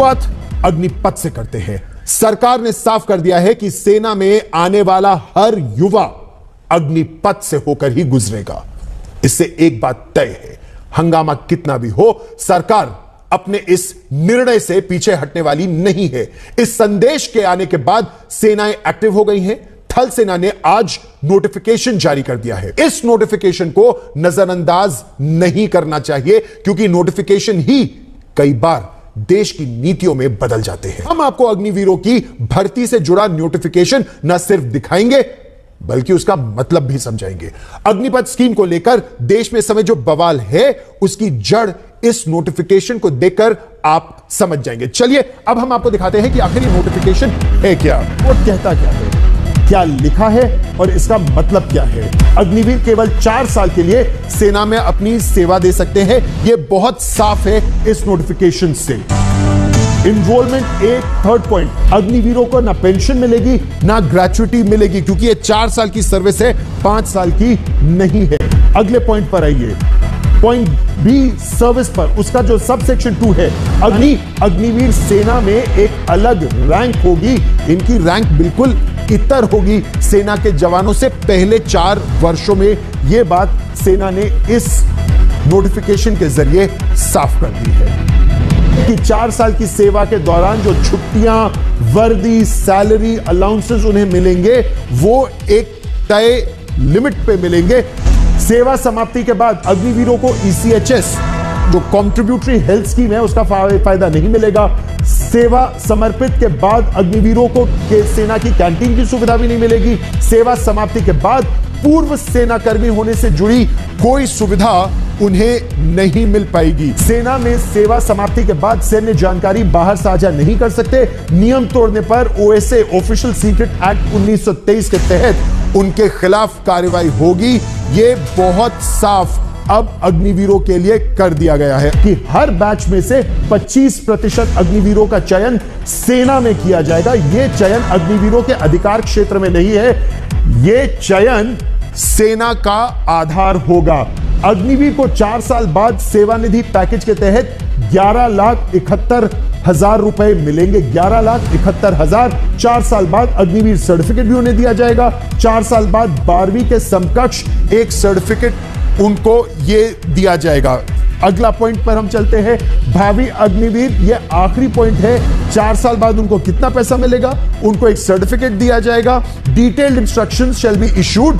शुरुआत अग्निपथ से करते हैं। सरकार ने साफ़ कर दिया है कि सेना में आने वाला हर युवा अग्निपथ से होकर ही गुजरेगा। इससे एक बात तय है, हंगामा कितना भी हो, सरकार अपने इस निर्णय से पीछे हटने वाली नहीं है। इस संदेश के आने के बाद सेनाएँ एक्टिव हो गई हैं। थल सेना ने आज नोटिफिकेशन जारी कर दिया है। इस नोटिफिकेशन को नजरअंदाज नहीं करना चाहिए, क्योंकि नोटिफिकेशन ही कई बार देश की नीतियों में बदल जाते हैं। हम आपको अग्निवीरों की भर्ती से जुड़ा नोटिफिकेशन न सिर्फ़ दिखाएँगे, बल्कि उसका मतलब भी समझाएँगे। अग्निपथ स्कीम को लेकर देश में समय जो बवाल है, उसकी जड़ इस नोटिफिकेशन को देखकर आप समझ जाएँगे। चलिए, अब हम आपको दिखाते हैं कि आखिर ये नोटिफिकेशन है क्या वो कहता क्या है। क्या लिखा है और इसका मतलब क्या है? अग्निवीर केवल चार साल के लिए सेना में अपनी सेवा दे सकते हैं। यह बहुत साफ़ है इस नोटिफिकेशन से। इनरोलमेंट एक थर्ड पॉइंट अग्निवीरों को ना पेंशन मिलेगी, ना ग्रेचुइटी मिलेगी, क्योंकि ये चार साल की सर्विस है, पाँच साल की नहीं है। अगले पॉइंट पर आइए। पॉइंट बी सर्विस पर। उसका जो सब सेक्शन टू है, अग्नि, अग्निवीर सेना में एक अलग रैंक होगी। इनकी रैंक बिल्कुल इतर होगी। सेना के जवानों से पहले चार वर्षों में यह बात सेना ने इस नोटिफिकेशन के ज़रिए साफ़ कर दी है कि चार साल की सेवा के दौरान जो छुट्टियाँ, वर्दी सैलरी अलाउंसेस उन्हें मिलेंगे, वो एक तय लिमिट पे मिलेंगे। सेवा समाप्ति के बाद अग्निवीरों को ईसीएचएस जो कॉन्ट्रीब्यूटरी हेल्थ स्कीम है, उसका फ़ायदा नहीं मिलेगा। सेवा समर्पित के बाद अग्निवीरों को के सेना की कैंटीन की सुविधा भी नहीं मिलेगी। सेवा समाप्ति के बाद पूर्व सेना कर्मी होने से जुड़ी कोई सुविधा उन्हें नहीं मिल पाएगी। सेना में सेवा समाप्ति के बाद सैन्य जानकारी बाहर साझा नहीं कर सकते। नियम तोड़ने पर ओएसए ऑफिशियल सीक्रेट एक्ट 1923 के तहत उनके खिलाफ कार्रवाई होगी। ये बहुत साफ़ अब अग्निवीरों के लिए कर दिया गया है कि हर बैच में से 25 प्रतिशत अग्निवीरों का चयन सेना में किया जाएगा। यह चयन अग्निवीरों के अधिकार क्षेत्र में नहीं है। यह चयन सेना का आधार होगा। अग्निवीर को चार साल बाद सेवानिधि पैकेज के तहत ग्यारह लाख इकहत्तर हज़ार रुपए मिलेंगे। ग्यारह लाख इकहत्तर हज़ार चार साल बाद अग्निवीर सर्टिफिकेट भी उन्हें दिया जाएगा। चार साल बाद बारहवीं के समकक्ष एक सर्टिफिकेट उनको ये दिया जाएगा। अगला पॉइंट पर हम चलते हैं। भावी अग्निवीर, ये आखिरी पॉइंट है। चार साल बाद उनको कितना पैसा मिलेगा? उनको एक सर्टिफिकेट दिया जाएगा। Detailed instruction shall be issued